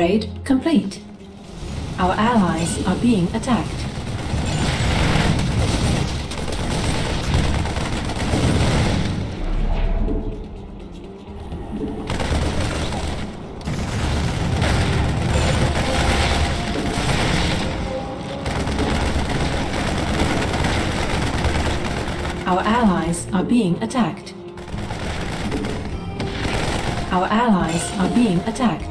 Upgrade complete. Our allies are being attacked. Our allies are being attacked. Our allies are being attacked.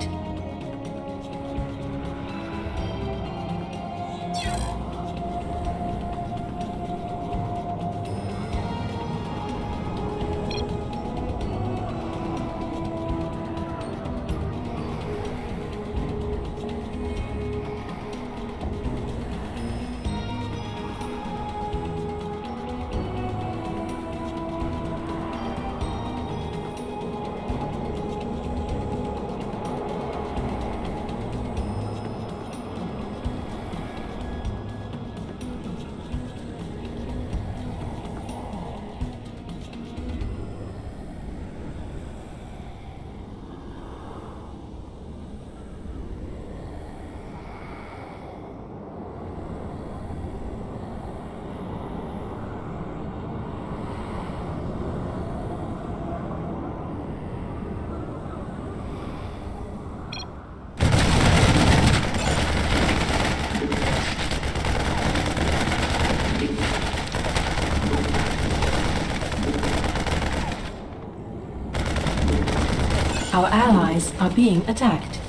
Allies are being attacked.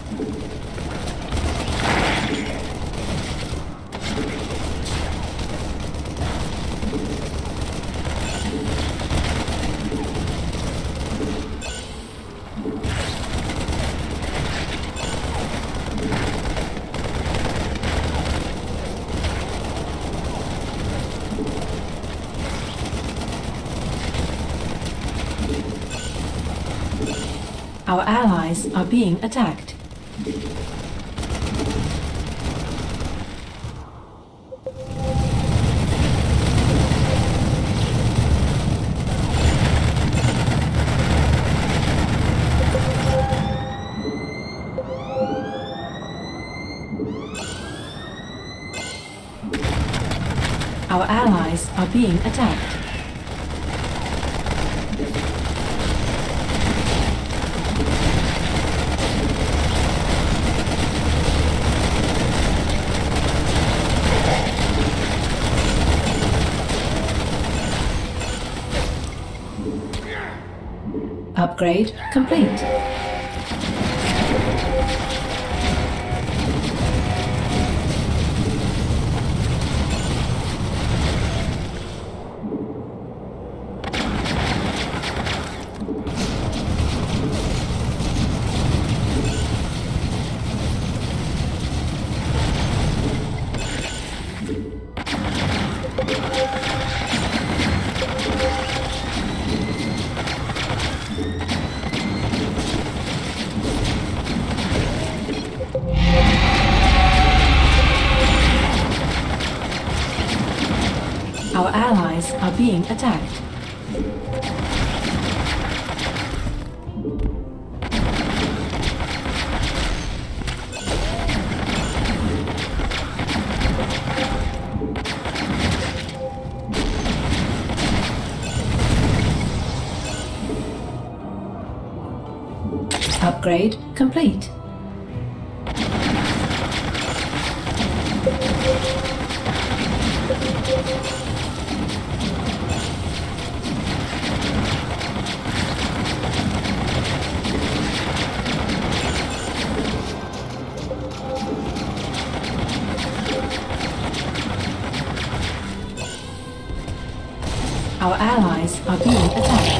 Our allies are being attacked. Our allies are being attacked. Upgrade complete. Being attacked. Upgrade complete. Our allies are being attacked.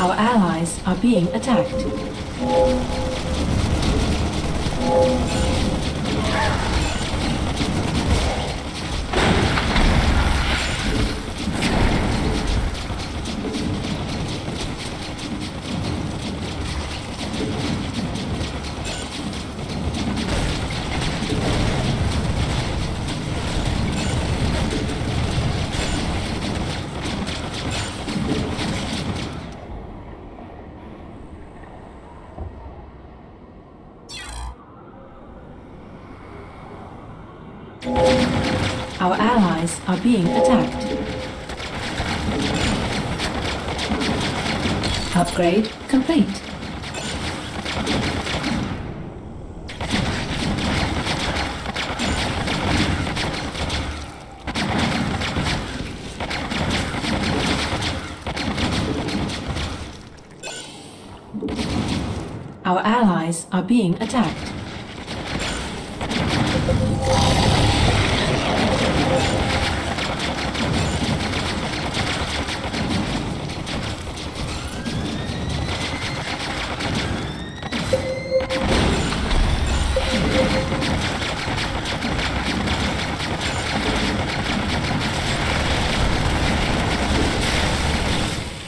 Our allies are being attacked. Are being attacked. Upgrade complete. Our allies are being attacked.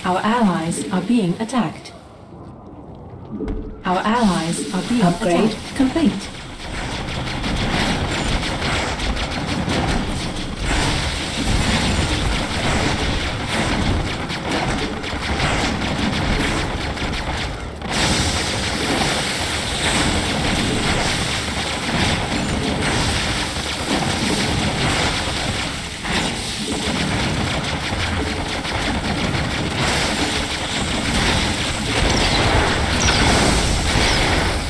Our allies are being attacked. Our allies are being Upgrade attacked. complete.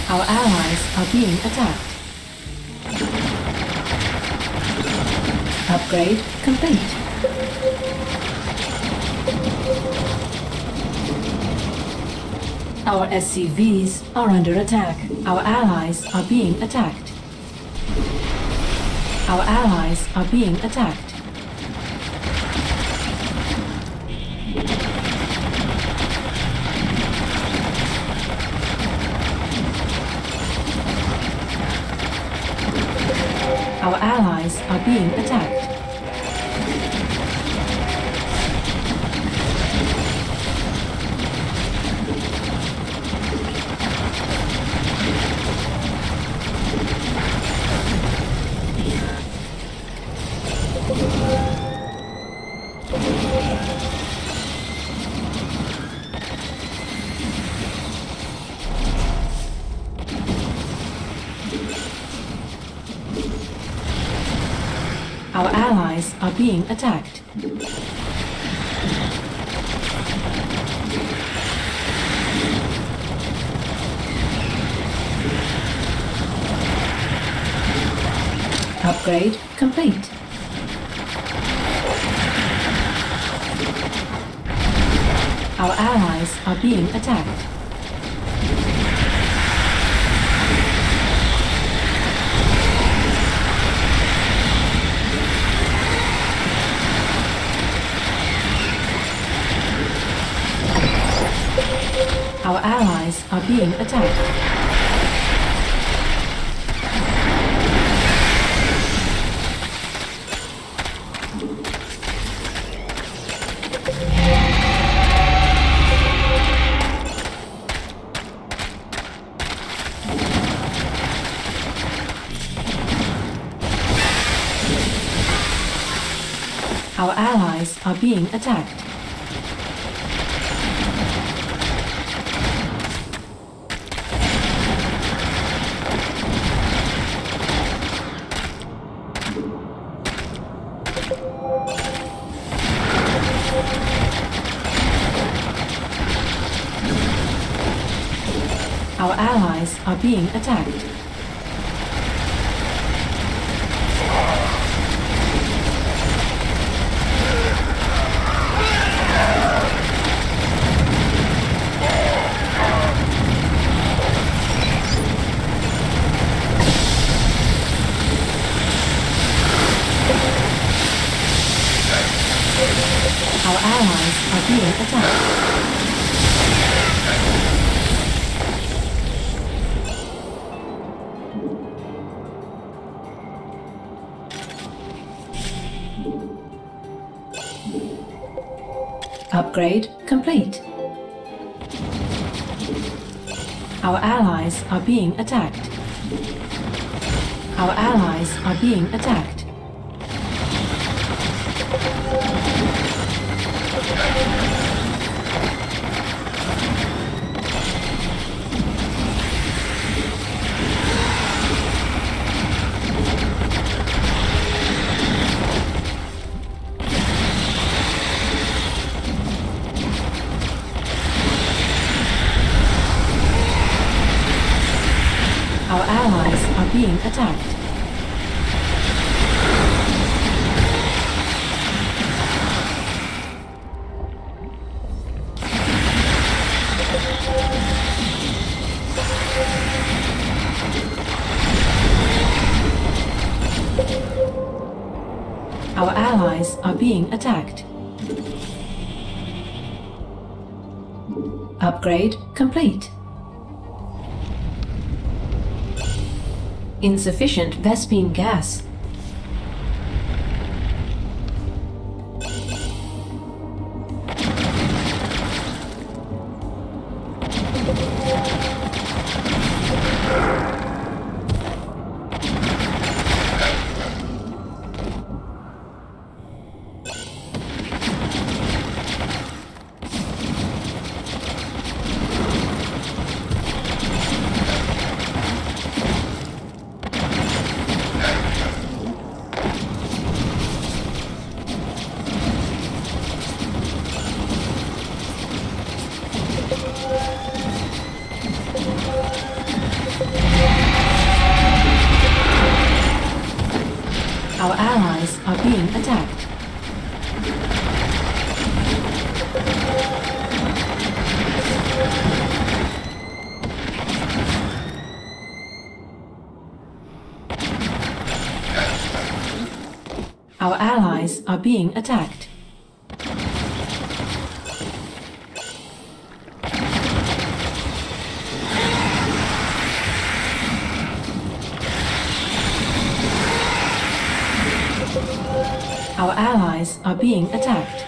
Our allies are being attacked. Upgrade complete. Our SCVs are under attack. Our allies are being attacked. Our allies are being attacked. Allies are being attacked. Our allies are being attacked. Upgrade complete. Our allies are being attacked. Our allies are being attacked. Our allies are being attacked. Our allies are being attacked. Upgrade complete. Our allies are being attacked. Our allies are being attacked. Being attacked. Our allies are being attacked. Insufficient Vespene gas. Being attacked. Our allies are being attacked.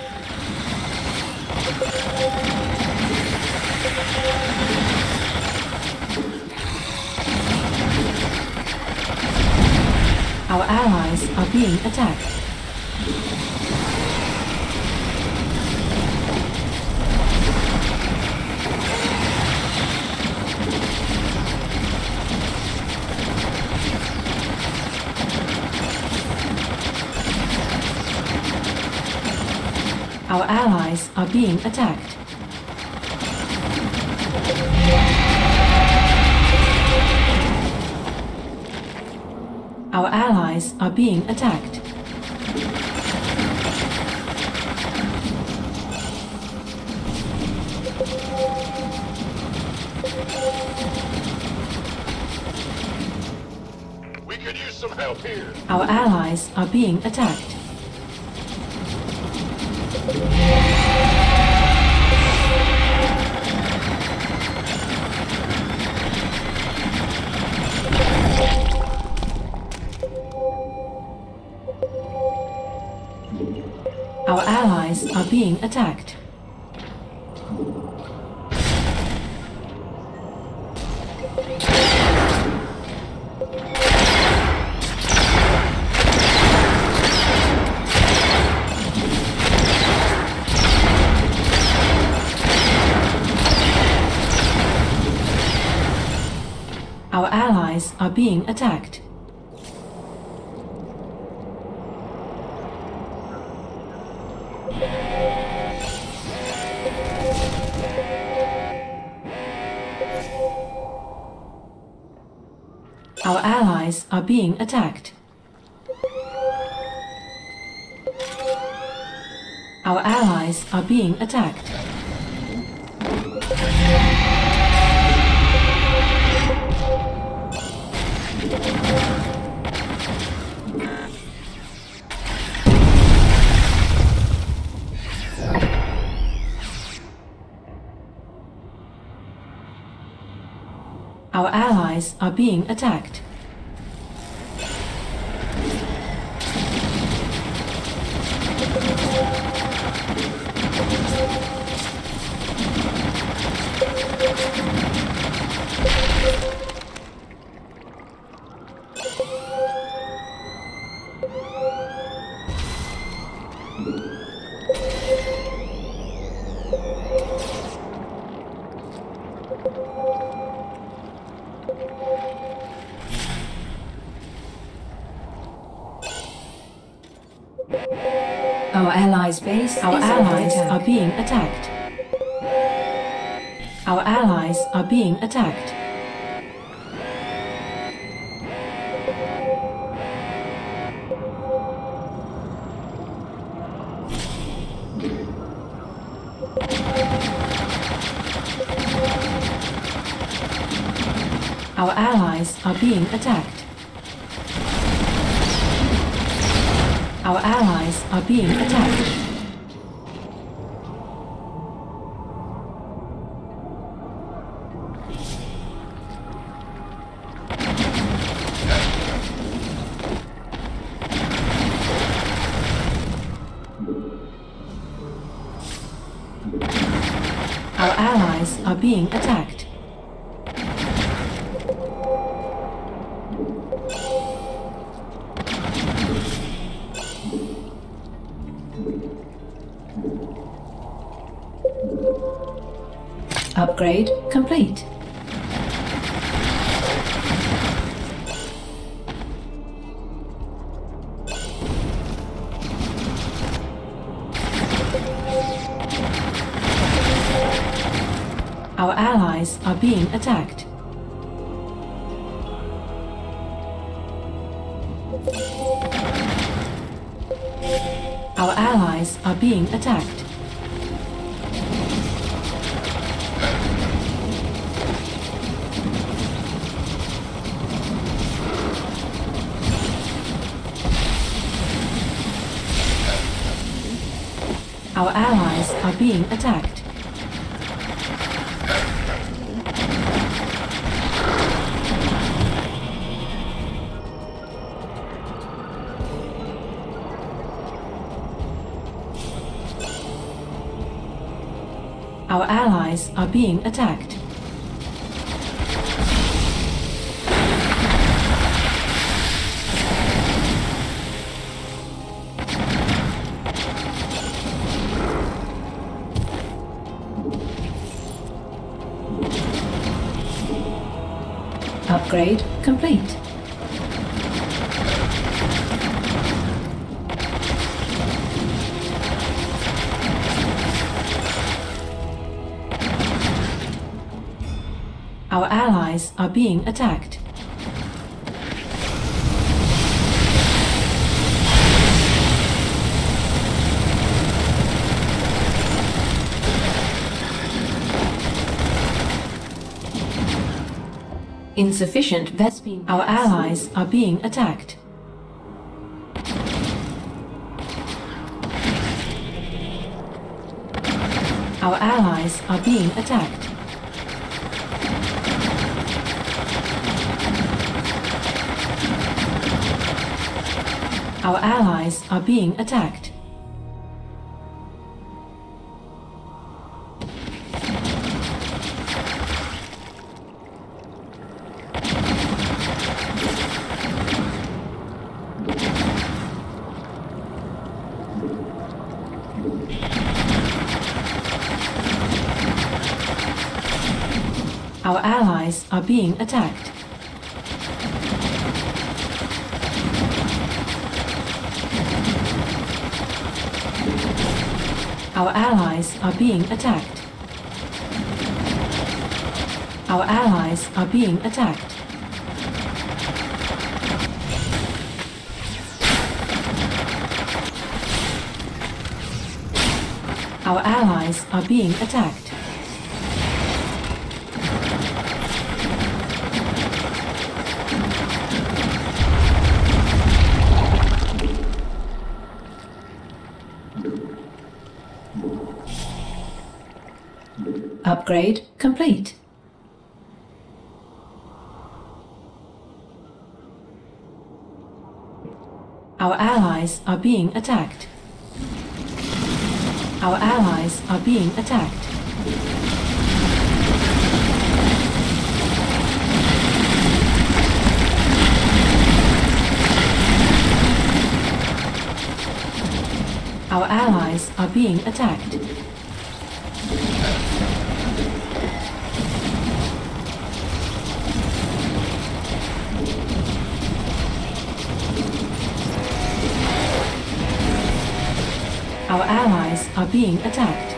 Our allies are being attacked. Our allies are being attacked. Our allies are being attacked. We could use some help here. Our allies are being attacked. Being attacked. Our allies are being attacked. Allies are being attacked. Our allies are being attacked. Our allies are being attacked. Thank you. being attacked. Our allies are being attacked. Our allies are being attacked. Our allies are being attacked. Our allies are being attacked. Our allies are being attacked. Our allies are being attacked. Are being attacked. Upgrade complete. Are being attacked. Insufficient Vespene. Our allies are being attacked. Our allies are being attacked. Our allies are being attacked. Our allies are being attacked. Our allies are being attacked. Our allies are being attacked. Our allies are being attacked. Upgrade complete. Our allies are being attacked. Our allies are being attacked. Our allies are being attacked. Allies are being attacked.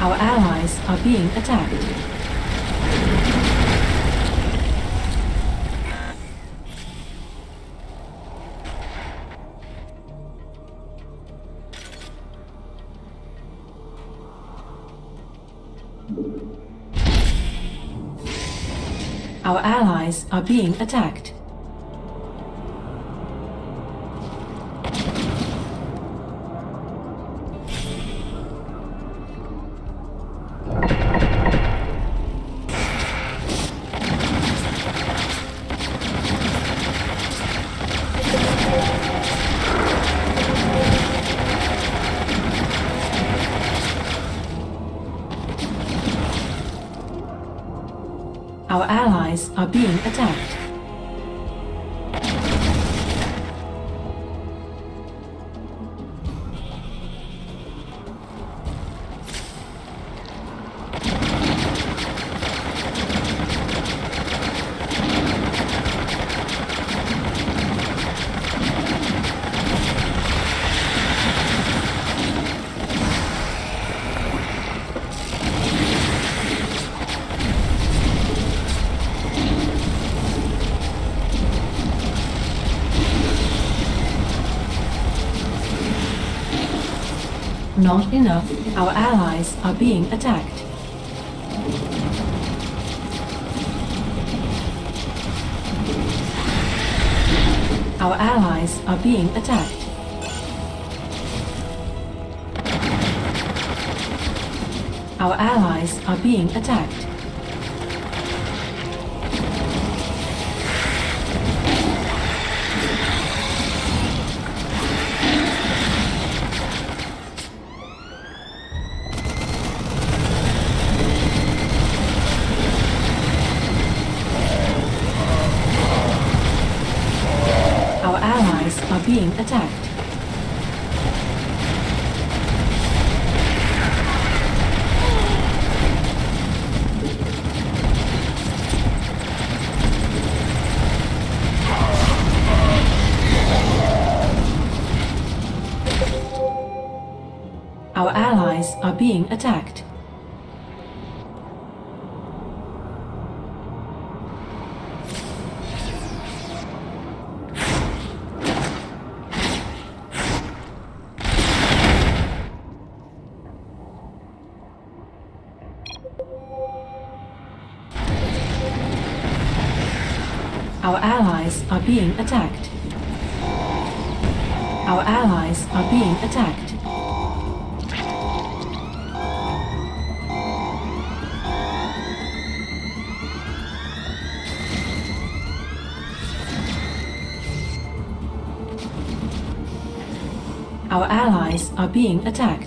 Our allies are being attacked. Being attacked. Are being attacked. Not enough. Our allies are being attacked. Our allies are being attacked. Our allies are being attacked. Our allies are being attacked. Our allies are being attacked. attack.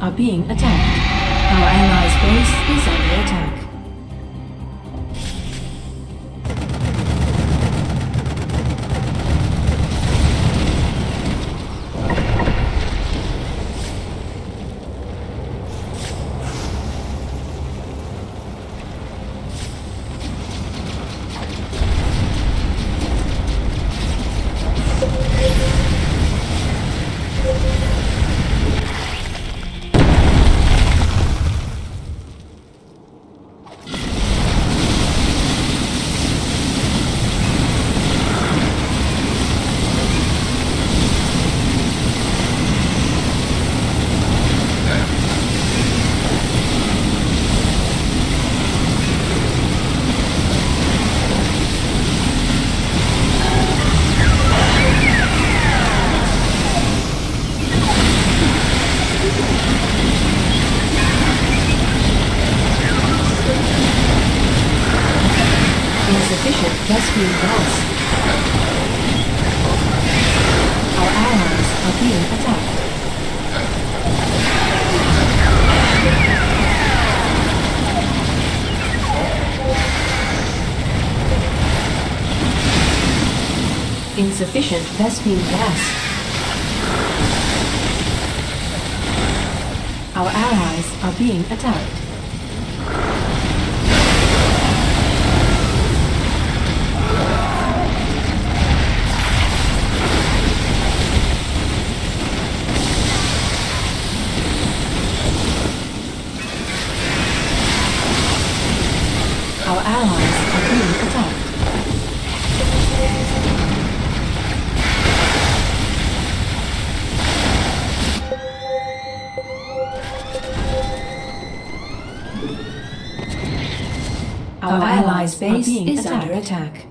Are being attacked. Our allies' base is starship rescuing Ross. Our allies are being attacked. Insufficient Vespene gas. Our allies are being attacked. Allies' base is under attack.